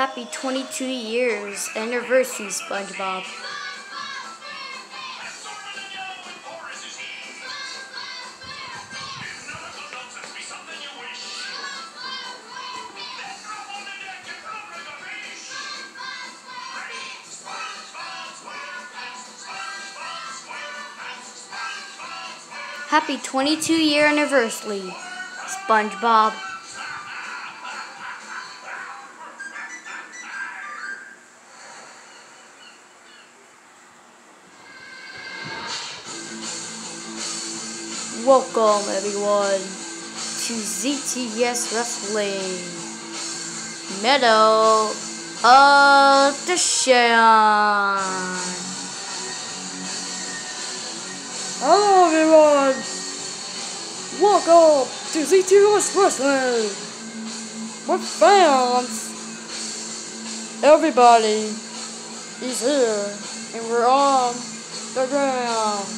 Happy 22 years anniversary, SpongeBob. Happy 22 year anniversary, SpongeBob. Welcome everyone to ZTS Wrestling Medal Edition. Hello everyone! Welcome to ZTS Wrestling! With fans! Everybody is here and we're on the ground.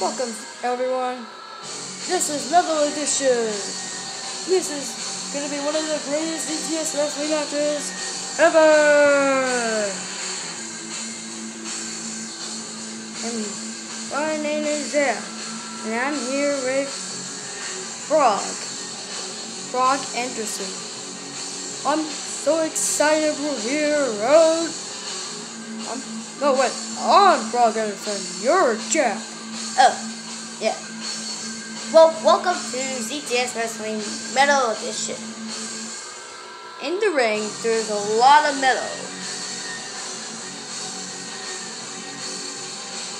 Welcome everyone. This is Medal Edition. This is gonna be one of the greatest ZTS wrestling matches ever! And my name is Zach, and I'm here with Frog. Frog Anderson. I'm so excited we're here, Road. I'm, um, no, wait, I'm Frog Anderson. You're Jack. Oh, yeah. Well, welcome to ZTS Wrestling Metal Edition. In the ring, there's a lot of metal.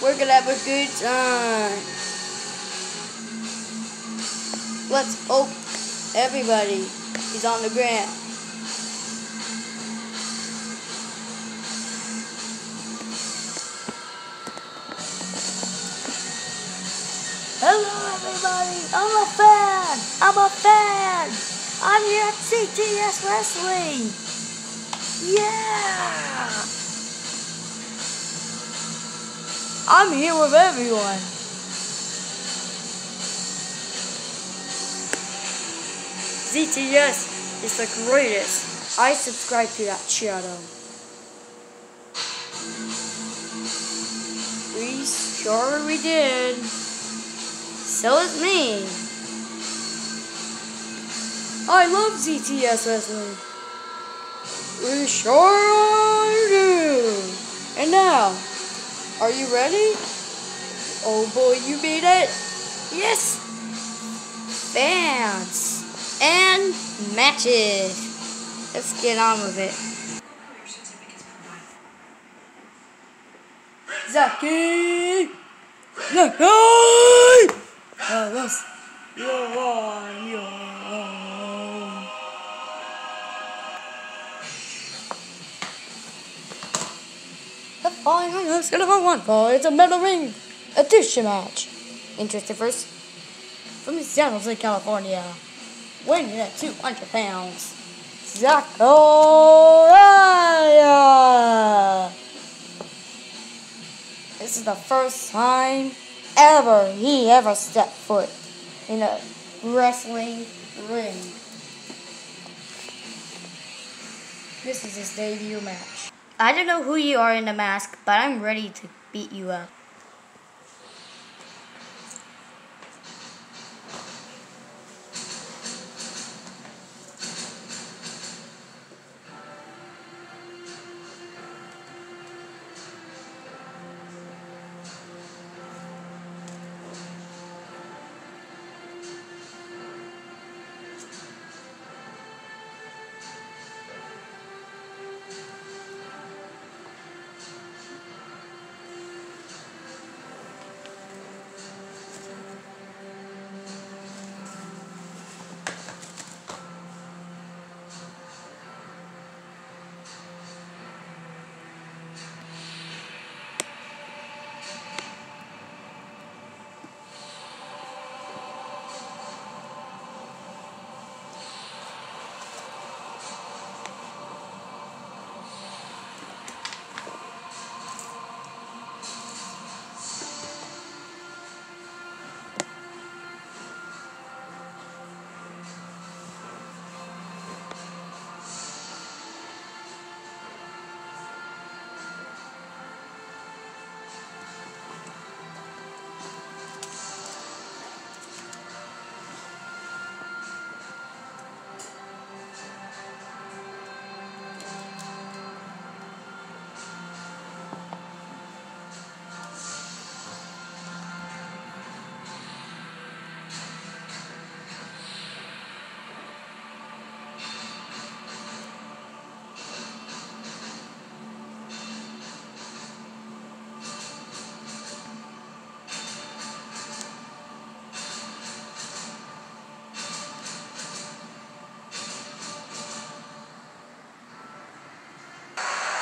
We're gonna have a good time. Let's hope everybody is on the ground. Hello, everybody. I'm a fan. I'm a fan. I'm here at ZTS Wrestling. Yeah. I'm here with everyone. ZTS is the greatest. I subscribe to that channel. We sure we did. So is me. I love ZTS Wrestling. We sure do. And now, are you ready? Oh boy, you made it. Yes. Fans and matches. Let's get on with it. Zaki! Zaki! Oh, that's you're on your own. Final is gonna be one for it's a metal ring edition match. Interested first? From San Jose, California. Weighing in at 200 pounds. Zachariah! This is the first time ever he ever stepped foot in a wrestling ring. This is his debut match. I don't know who you are in the mask, but I'm ready to beat you up.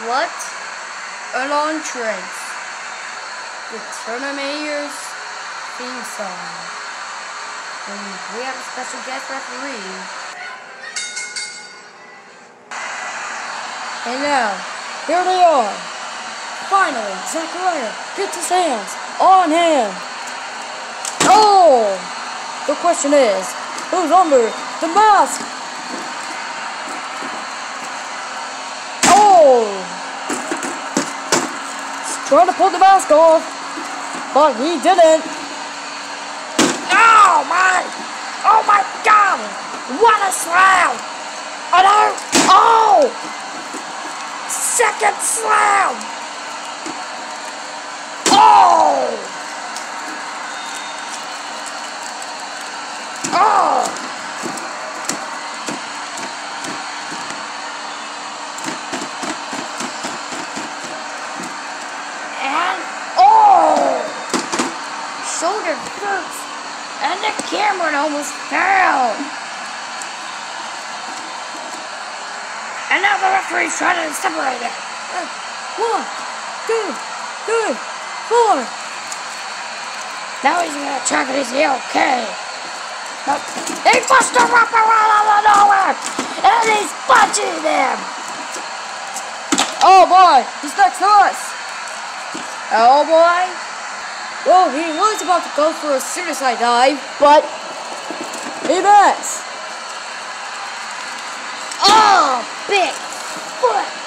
What an entrance. The Tournamenters theme song. And we have a special guest referee. And now, here they are. Finally, Zachariah gets his hands on him. Oh! The question is, who's under the mask? Oh! He's trying to pull the mask off, but he didn't. Oh my! Oh my God! What a slam! Oh Oh! Second slam! Oh! Oh! And oh! Shoulder first, camera almost fell. And now the referee's trying to separate it. Uh, one, two, three, four. Now he's gonna check it. Is he okay? But he busts a wraparound out of nowhere, and he's punching them. Oh boy, he's next to us. Oh boy. Well, he was about to go for a suicide dive, but he missed. Oh, big foot.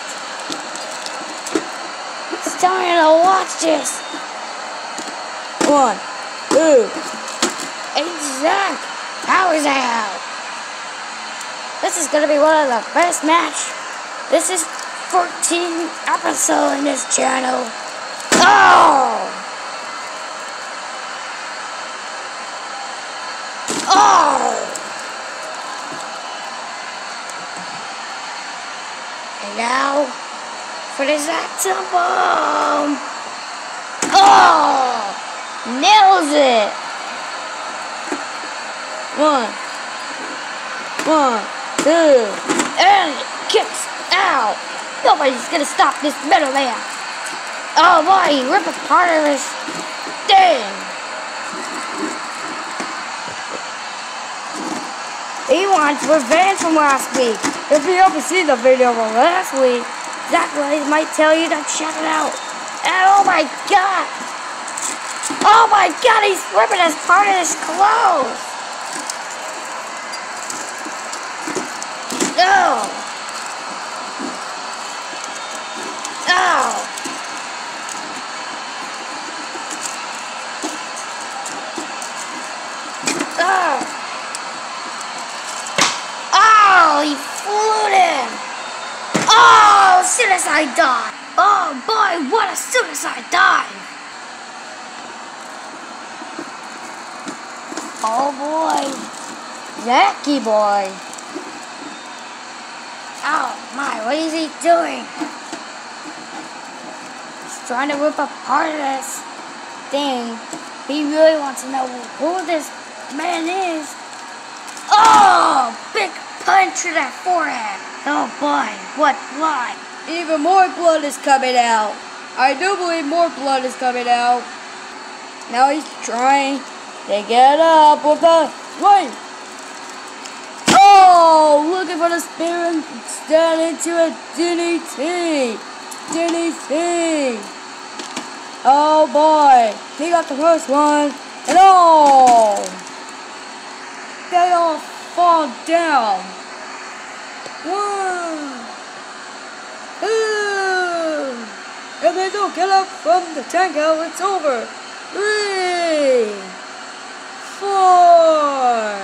Time to watch this. One, two. Exact. How is that? This is gonna be one of the best match. This is 14 episode in this channel. Oh! And now for the Zactum Bomb. Oh! Nails it! One. One, two, and kicks out. Nobody's gonna stop this metal man. Oh boy, ripped apart of his thing. He wants revenge from last week. If you haven't seen the video from last week, Zachary might tell you to check it out. And oh my god! Oh my god, he's ripping his part of his clothes! No! Ow! Ah! Oh, he flew! Oh, suicide dive! Oh boy, what a suicide dive! Oh boy, Jackie boy! Oh my, what is he doing? He's trying to rip apart this thing. He really wants to know who this man is. Oh, big punch to that forehead. Oh boy, what blood. Even more blood is coming out. I do believe more blood is coming out. Now he's trying to get up with the wait. Oh, looking for the spin stand into a DDT. DDT. Oh boy, he got the first one, and oh, they all fall down. One, two, and they don't get up from the tango. It's over. Three, four,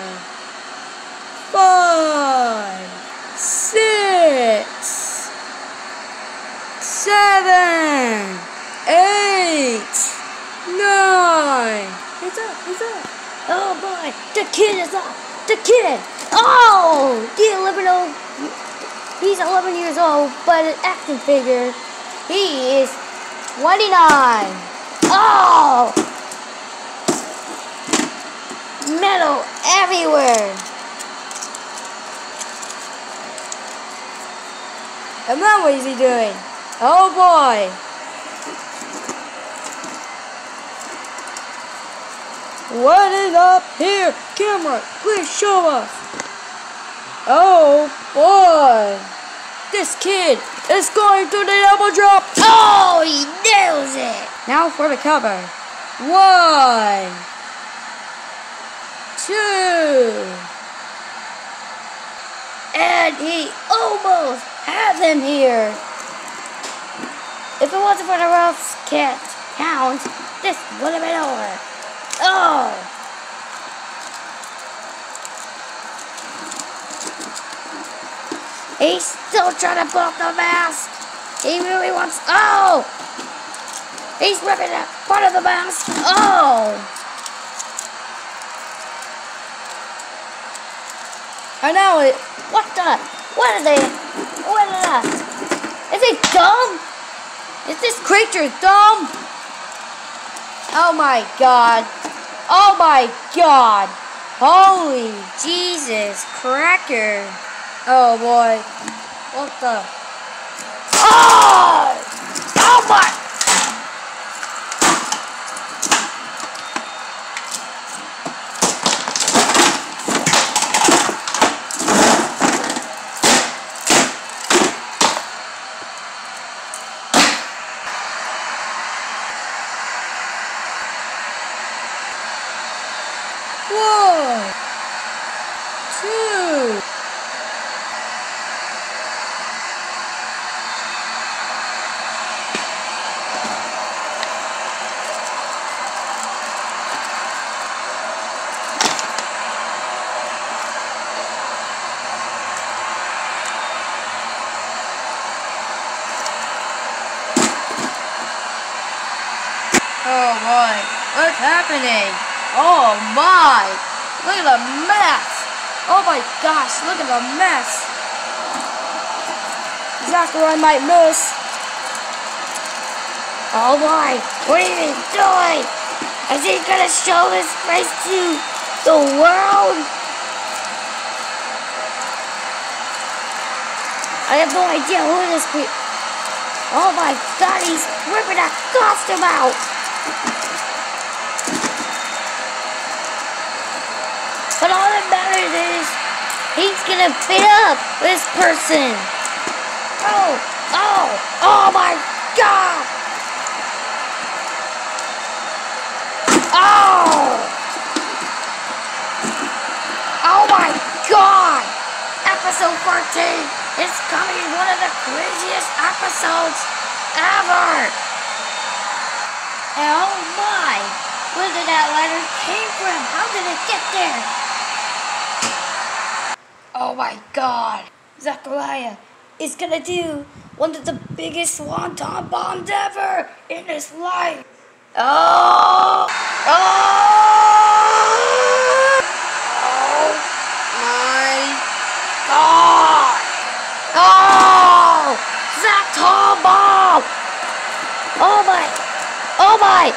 five, six, seven, eight, nine. He's up, he's up. Oh boy, the kid is up. The kid. Oh, the 11 old. He's 11 years old, but an action figure. He is 29. Oh! Metal everywhere. And then what is he doing? Oh boy. What is up here? Camera, please show us. Oh boy. This kid is going to the elbow drop. Oh, he nails it. Now for the cover. One. Two. And he almost has him here. If it wasn't for the rough cat count, this would have been over. Oh! He's still trying to pull off the mask. He really wants. Oh! He's ripping out part of the mask. Oh! And now it. What the? What is it? What is that? Is it dumb? Is this creature dumb? Oh my god. Oh my god. Holy Jesus cracker. Oh boy. What the? Oh! Oh my! One. Two. Oh boy, what's happening? Oh my! Look at the mess! Oh my gosh, look at the mess! Zachary might miss. Oh my, What are you doing? Is he gonna show his face to the world? I have no idea who this be. Oh my god, he's ripping that costume out! But all that matters is he's gonna beat up this person. Oh, oh, oh my god! Oh! Oh my god! Episode 14 is coming one of the craziest episodes ever! Oh my! Where did that letter came from? How did it get there? Oh my god! Zachariah is gonna do one of the biggest wonton bombs ever in his life! Oh! Oh! Oh my god! Oh! Zach Bomb! Oh my!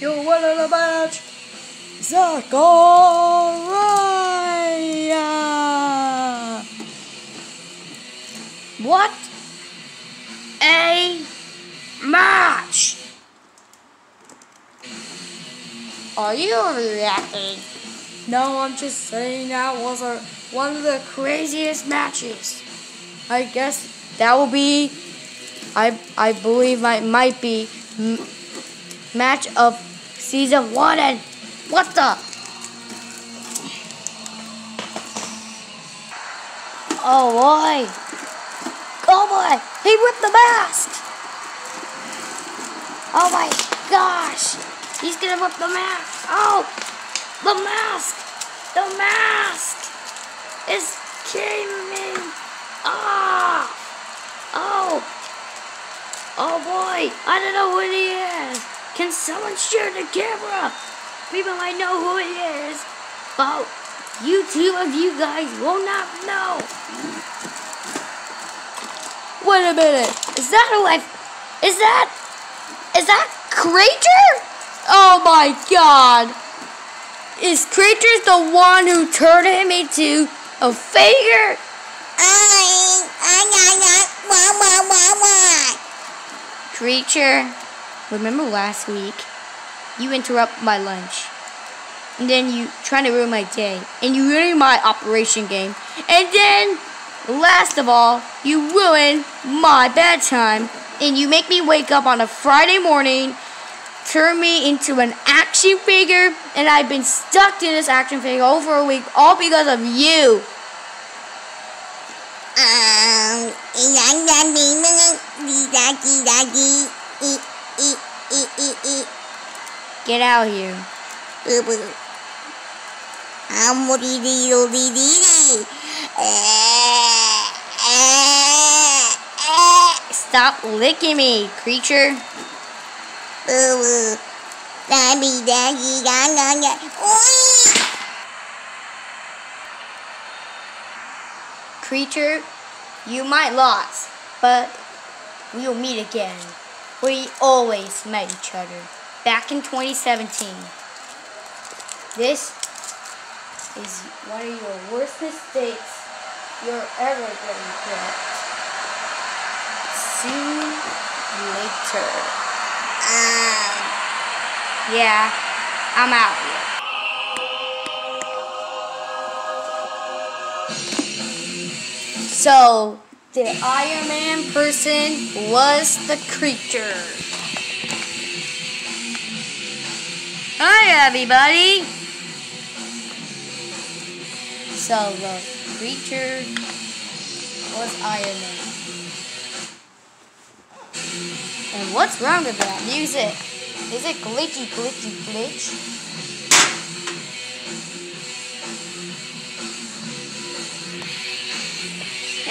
You win the match! Zachariah! What a match! Are you reacting? No, I'm just saying that was a, one of the craziest matches. I guess that will be, I I believe I might be match of season one and what the? Oh boy! Oh boy! He whipped the mask! Oh my gosh! He's gonna whip the mask! Oh! The mask! The mask! Is coming off! Oh! Oh boy! I don't know he is! Can someone share the camera? People might know who he is, but you two of you guys will not know. Wait a minute. Is that who I? Is that? Is that Creature? Oh my god. is Creatures the one who turned him into a figure? I, I, I, wah. Creature, remember last week? You interrupt my lunch. And then you trying to ruin my day. And you ruin my operation game. And then, last of all, you ruin my bedtime. And you make me wake up on a Friday morning, turn me into an action figure, and I've been stuck in this action figure over a week, all because of you. Um, Get out of here. I'm. Eh, eh, eh. Stop licking me, creature. Gang. Creature, you might lose, but we'll meet again. We always met each other. Back in 2017. This is one of your worst mistakes you're ever going to get. See you later. Um, Yeah, I'm out here. So, the Iron Man person was the creature. Hi, everybody. So, the creature was Iron Man. What's wrong with that music? Is it glitchy, glitchy, glitch?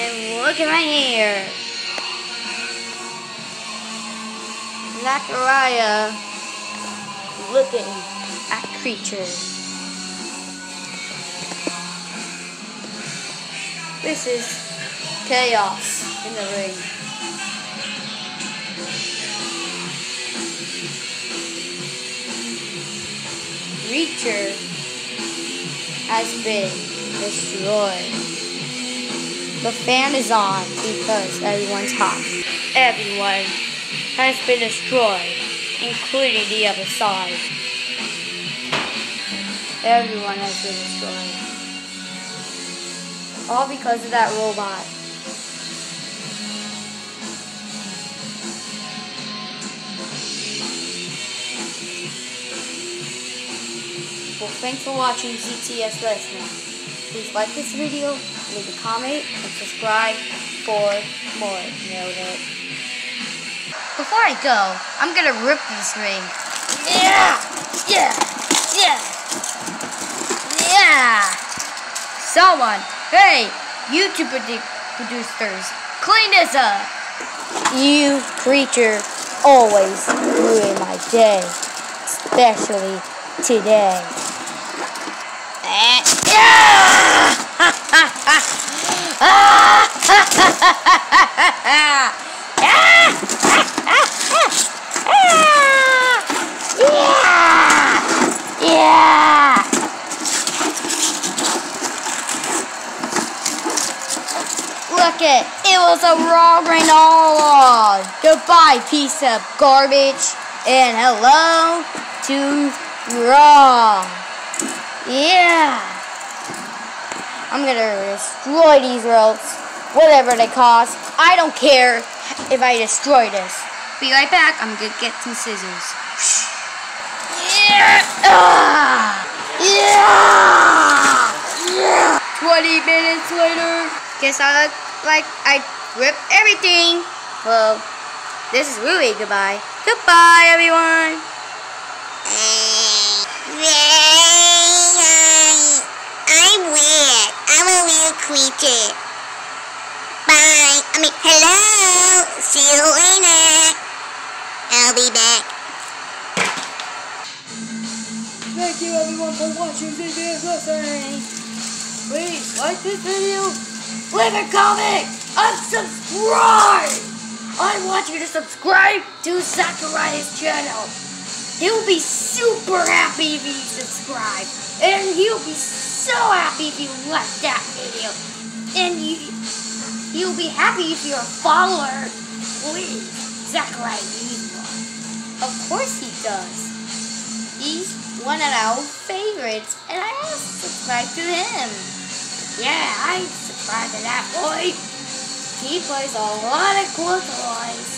And look at my hair. Zachariah looking at creature. This is chaos in the ring. Reacher has been destroyed. The fan is on because everyone's hot. Everyone has been destroyed, including the other side. Everyone has been destroyed. All because of that robot. Well, thanks for watching ZTS Wrestling. Please like this video, leave a comment, and subscribe for more. Nailed it. Before I go, I'm gonna rip this ring. Yeah! Yeah! Yeah! Yeah! Someone, hey, YouTube produ- producers, clean this up! You creature always ruin my day, especially today. Eh, Yeah! Yeah! Look it, it was a ring all along. Goodbye, piece of garbage, and hello to Raw. Yeah. I'm gonna destroy these ropes, whatever they cost. I don't care if I destroy this. Be right back. I'm gonna get some scissors. Yeah. Ah. Yeah. Yeah. 20 minutes later. Guess I look like I ripped everything. Well, this is really goodbye. Goodbye, everyone. I'm weird. I'm a weird creature. Bye. I mean, hello. See you later. I'll be back. Thank you everyone for watching this listening. Please like this video, leave a comment, and subscribe. I want you to subscribe to Zachariah's channel. He'll be super happy if you subscribe. And he'll be so happy if you like that video. And you, he'll be happy if you're a follower. Please, Zachariah needs one. Of course he does. He's one of our favorites, and I have subscribed to him. Yeah, I subscribe to that boy. He plays a lot of cool toys.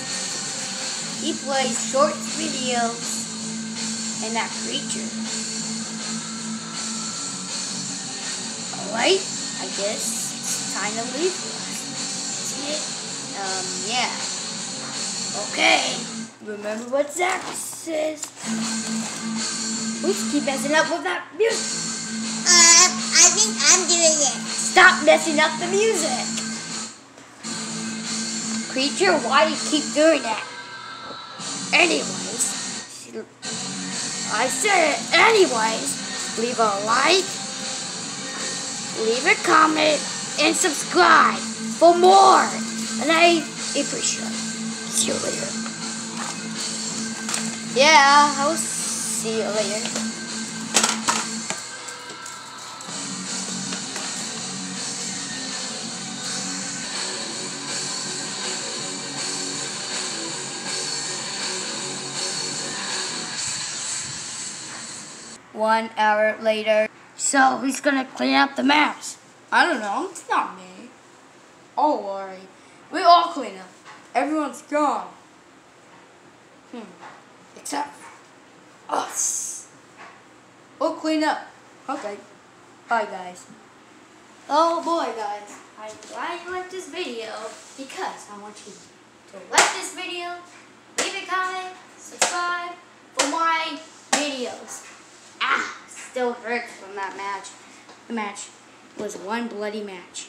He plays short videos and that creature. Alright, I guess it's time to leave. Isn't it? Um, yeah. Okay. Remember what Zach says. Please keep messing up with that music. Uh, I think I'm doing it. Stop messing up the music. Creature, why do you keep doing that? Anyways, I said it anyways. Leave a like, leave a comment, and subscribe for more. And I appreciate it. See you later. Yeah, I'll see you later. One hour later. So who's gonna clean up the mess? I don't know. It's not me. Don't worry. We all clean up. Everyone's gone. Hmm. Except us. We'll clean up. Okay. Bye, guys. Oh boy, guys. I'm glad you liked this video because I want you to like this video, leave a comment, subscribe for my videos. Ah, still hurts from that match. The match was one bloody match.